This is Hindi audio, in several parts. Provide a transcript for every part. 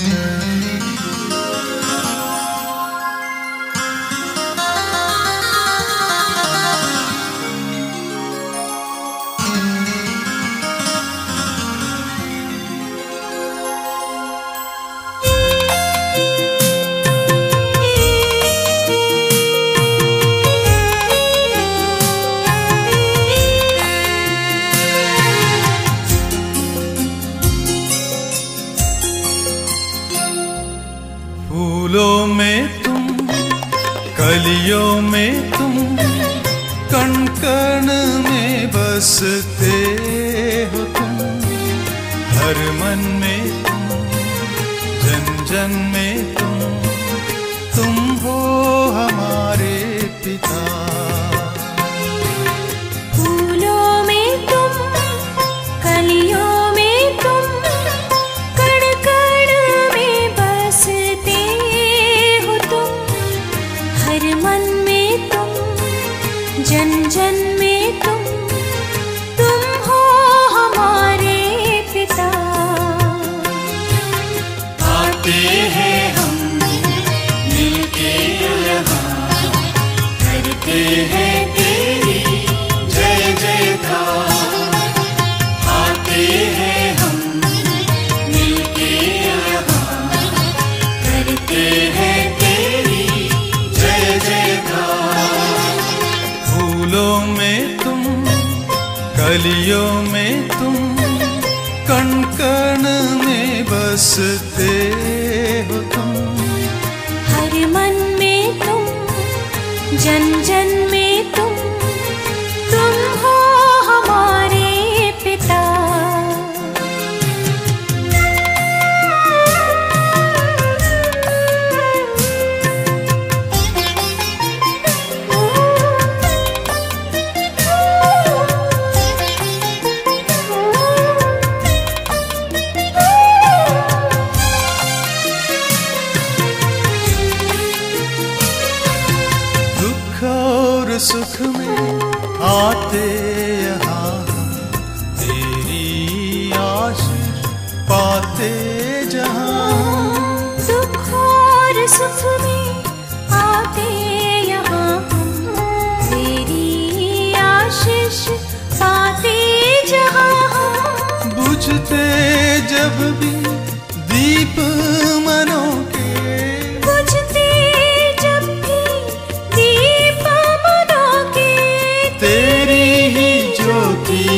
फूलों कलियों में तुम कण कण में बसते हो तुम। हर मन में तुम जन जन में कलियों में तुम कण कण में बसते हो तुम। हर मन में तुम जन जन में तुम सुख में आते यहाँ। तेरी आशीष पाते जहाँ। सुख और सुख में आते यहाँ। तेरी आशीष पाते जहाँ। बुझते जब भी दीप मनों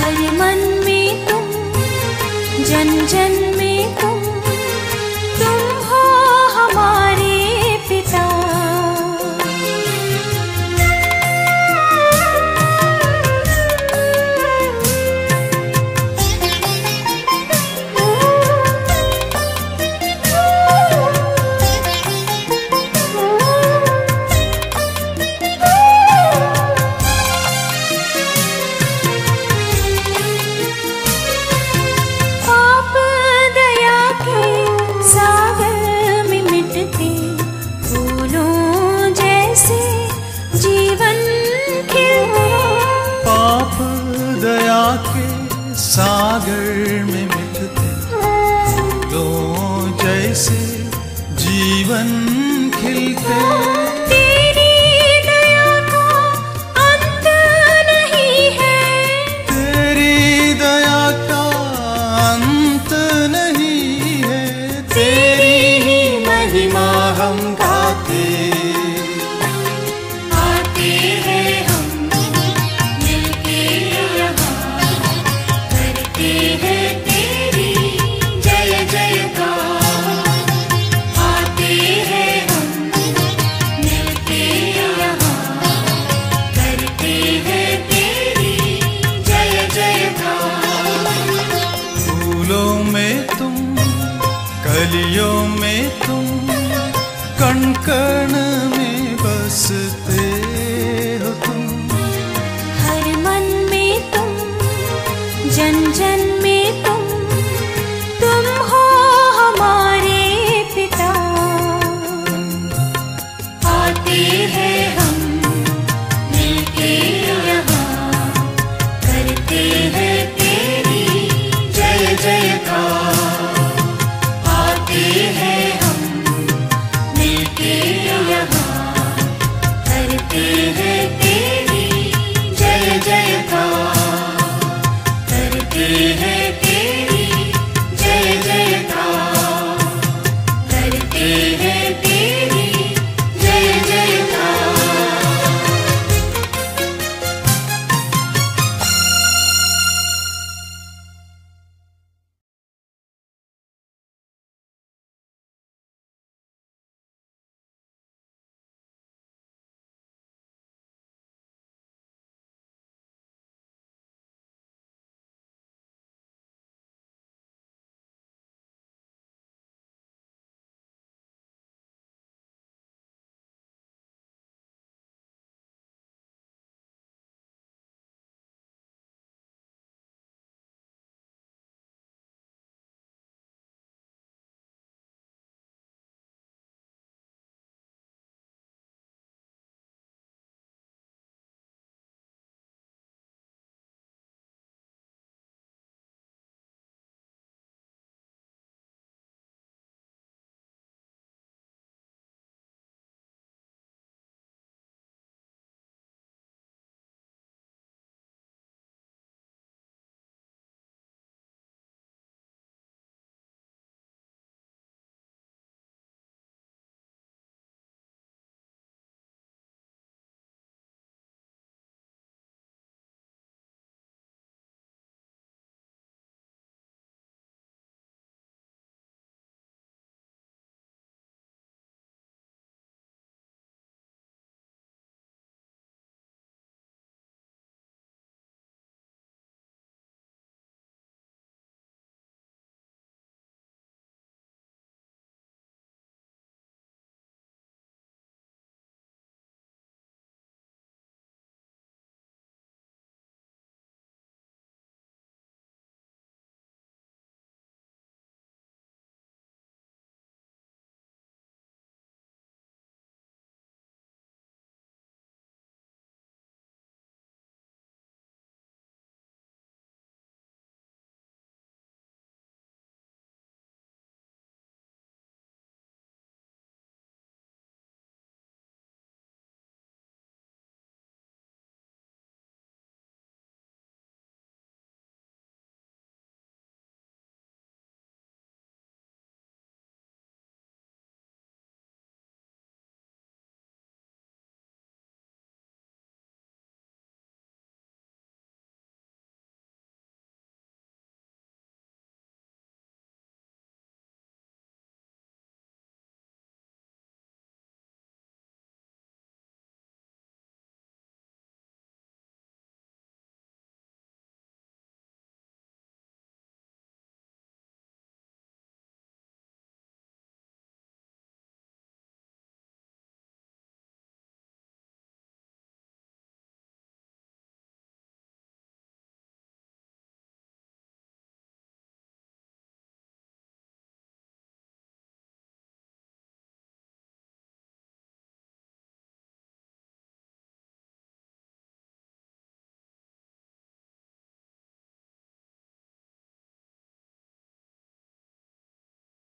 हर मन में तुम। जन जन में जीवन खिलते। जन जन में तुम